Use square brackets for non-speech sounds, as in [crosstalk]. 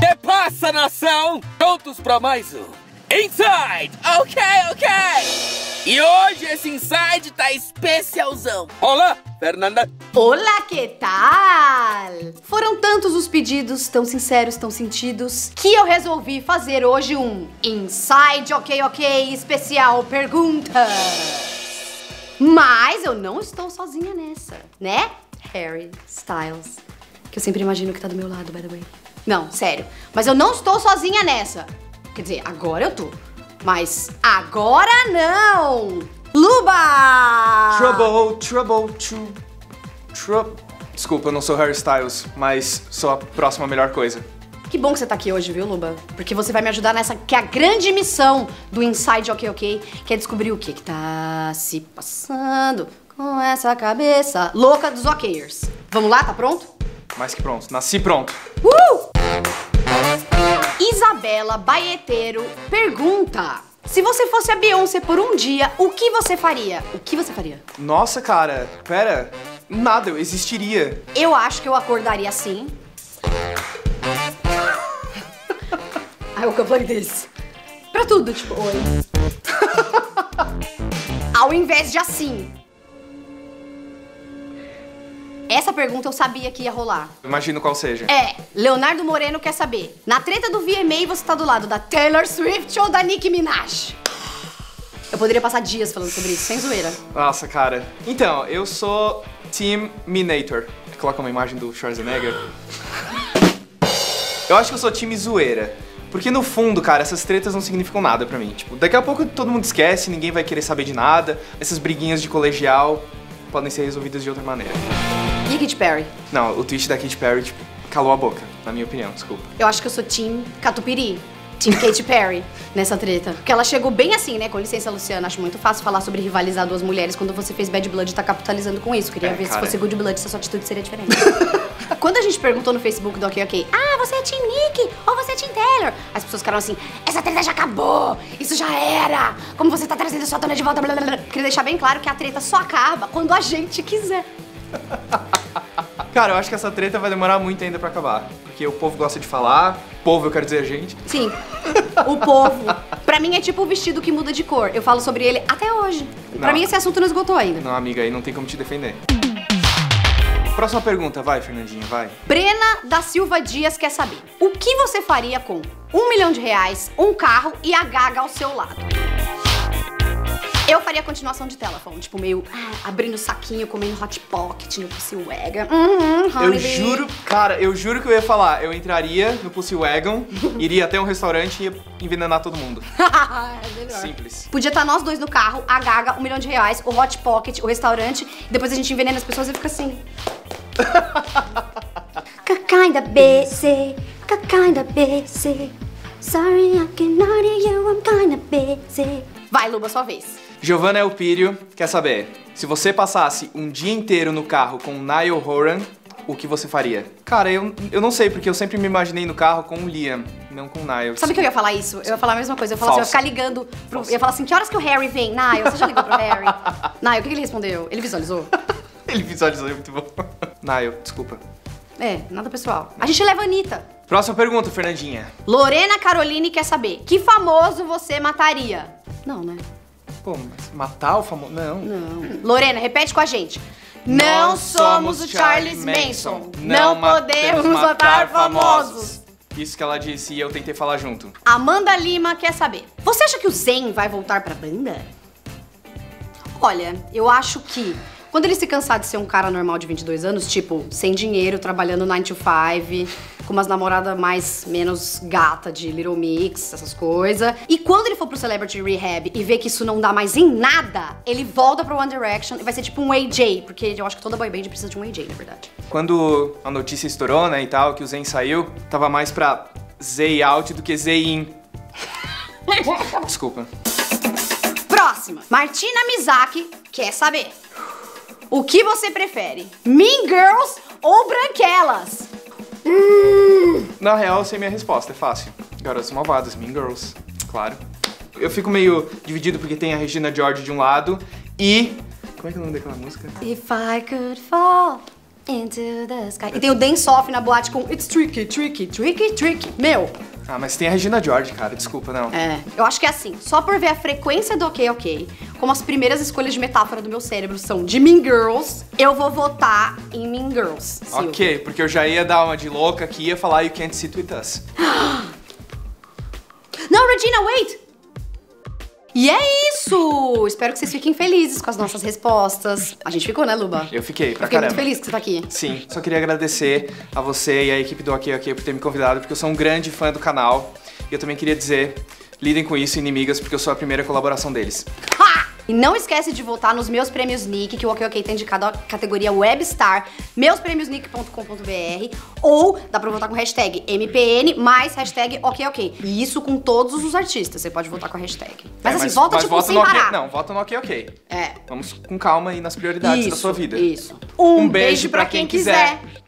Que passa, nação? Prontos pra mais um Inside! Ok, ok! E hoje esse Inside tá especialzão. Olá, Fernanda. Olá, que tal? Foram tantos os pedidos, tão sinceros, tão sentidos, que eu resolvi fazer hoje um Inside Ok Ok especial perguntas. Mas eu não estou sozinha nessa, né? Harry Styles, que eu sempre imagino que tá do meu lado, by the way. Não, sério. Mas eu não estou sozinha nessa. Quer dizer, agora eu tô. Mas agora não! Luba! Trouble, trouble, true, trouble. Desculpa, eu não sou Harry Styles, mas sou a próxima melhor coisa. Que bom que você tá aqui hoje, viu, Luba? Porque você vai me ajudar nessa que é a grande missão do Inside OK OK, que é descobrir o que que tá se passando com essa cabeça louca dos okayers. Vamos lá, tá pronto? Mais que pronto, nasci pronto. Uh! Isabela Baeteiro pergunta: Se você fosse a Beyoncé por um dia, o que você faria? O que você faria? Nossa, cara, pera, nada, eu existiria. Eu acho que eu acordaria assim. I woke up like this. Pra tudo, tipo, oi. [laughs] Ao invés de assim. Essa pergunta eu sabia que ia rolar. Imagino qual seja. É, Leonardo Moreno quer saber. Na treta do VMA você tá do lado da Taylor Swift ou da Nicki Minaj? Eu poderia passar dias falando sobre isso, sem zoeira. Nossa, cara. Então, eu sou Team Minator. Coloca uma imagem do Schwarzenegger. Eu acho que eu sou time zoeira. Porque no fundo, cara, essas tretas não significam nada pra mim. Tipo, daqui a pouco todo mundo esquece, ninguém vai querer saber de nada. Essas briguinhas de colegial podem ser resolvidas de outra maneira. E Perry? Não, o tweet da Katy Perry, tipo, calou a boca, na minha opinião, desculpa. Eu acho que eu sou Team Catupiry. Team Katy Perry [laughs] nessa treta. Porque ela chegou bem assim, né? Com licença, Luciana. Acho muito fácil falar sobre rivalizar duas mulheres quando você fez Bad Blood e tá capitalizando com isso. Queria É, ver cara. se fosse Good Blood, se a sua atitude seria diferente. [laughs] quando a gente perguntou no Facebook do Ok Ok, ah, você é Team Nick ou você é Team Taylor? As pessoas ficaram assim, essa treta já acabou, isso já era. Como você tá trazendo sua dona de volta, blá, blá, blá. Queria deixar bem claro que a treta só acaba quando a gente quiser. [laughs] Cara, eu acho que essa treta vai demorar muito ainda pra acabar. Porque o povo gosta de falar, povo, eu quero dizer a gente. Sim, o povo. Pra mim é tipo o vestido que muda de cor. Eu falo sobre ele até hoje. Pra Não. mim esse assunto não esgotou ainda. Não, amiga, aí não tem como te defender. Próxima pergunta, vai, Fernandinha, vai. Brena da Silva Dias quer saber: o que você faria com um milhão de reais, um carro e a Gaga ao seu lado? Eu faria a continuação de telefone, tipo, meio ah, abrindo o saquinho, comendo hot pocket no Pussy Wagon. Uhum, Eu juro, cara, eu juro que eu ia falar. Eu entraria no Pussy Wagon, [laughs] iria até um restaurante e ia envenenar todo mundo. [laughs] é melhor. Simples. Podia estar nós dois no carro, a Gaga, um milhão de reais, o hot pocket, o restaurante, e depois a gente envenena as pessoas e fica assim. Kinda busy, kinda busy. Sorry, I cannot hear you, I'm kinda busy. Vai, Luba, sua vez. Giovanna Elpirio quer saber: se você passasse um dia inteiro no carro com o Niall Horan, o que você faria? Cara, eu, eu não sei, porque eu sempre me imaginei no carro com o Liam, não com o Niall. Sabe que eu ia falar isso? Eu ia falar a mesma coisa. Eu ia falar assim, eu ia ficar ligando pro. Eu ia falar assim, que horas que o Harry vem? Niall, você já ligou pro Harry? [laughs] Niall, o que que ele respondeu? Ele visualizou? [laughs] Ele visualizou, é muito bom. [laughs] Niall, desculpa. É, nada pessoal. A gente leva a Anitta. Próxima pergunta, Fernandinha. Lorena Caroline quer saber: que famoso você mataria? Não, né? Pô, mas matar o famoso. Não. Não. Lorena, repete com a gente. Não somos o Charles Manson. Não podemos matar famosos. Isso que ela disse e eu tentei falar junto. Amanda Lima quer saber: Você acha que o Zen vai voltar pra banda? Olha, eu acho que quando ele se cansar de ser um cara normal de 22 anos, tipo, sem dinheiro, trabalhando 9 to 5, com umas namoradas mais menos gata de Little Mix, essas coisas. E quando ele for pro Celebrity Rehab e ver que isso não dá mais em nada, ele volta pro One Direction e vai ser tipo um AJ, porque eu acho que toda boy band precisa de um AJ, na verdade. Quando a notícia estourou, né, e tal, que o Zen saiu, tava mais pra Zay out do que Zay in. [laughs] Desculpa. Próxima. Martina Mizaki quer saber. O que você prefere? Mean Girls ou Branquelas? Na real, eu sei minha resposta, é fácil. Garotas Malvadas, Mean Girls, claro. Eu fico meio dividido porque tem a Regina George de um lado e... Como é que é o nome daquela música? If I could fall Into the sky. E tem o Dance Off na boate com It's tricky, tricky, tricky, tricky. Meu, Ah, mas tem a Regina George, cara. Desculpa, não. é, eu acho que é assim, só por ver a frequência do ok, ok, como as primeiras escolhas de metáfora do meu cérebro são de Mean Girls, eu vou votar em Mean Girls. Silvia. Ok, porque eu já ia dar uma de louca aqui e ia falar You Can't Sit With Us. [gasps] Não, Regina, wait! E é isso! Espero que vocês fiquem felizes com as nossas respostas. A gente ficou, né, Luba? Eu fiquei, pra Eu fiquei caramba. muito feliz que você tá aqui. Sim, só queria agradecer a você e a equipe do Ok Ok por ter me convidado, porque eu sou um grande fã do canal. E eu também queria dizer, lidem com isso, inimigas, porque eu sou a primeira colaboração deles. Ha! [laughs] E não esquece de votar nos meus prêmios Nick, que o Ok Ok tem indicado a categoria Webstar, meusprêmiosnick.com.br, ou dá pra votar com hashtag MPN mais hashtag Ok Ok. E isso com todos os artistas, você pode votar com a hashtag. Mas É, assim, volta mas tipo vota sem no parar. Não, vota no Ok Ok. É. Vamos com calma aí nas prioridades da sua vida. Isso. Um Um, beijo beijo pra pra quem quem quiser. quiser.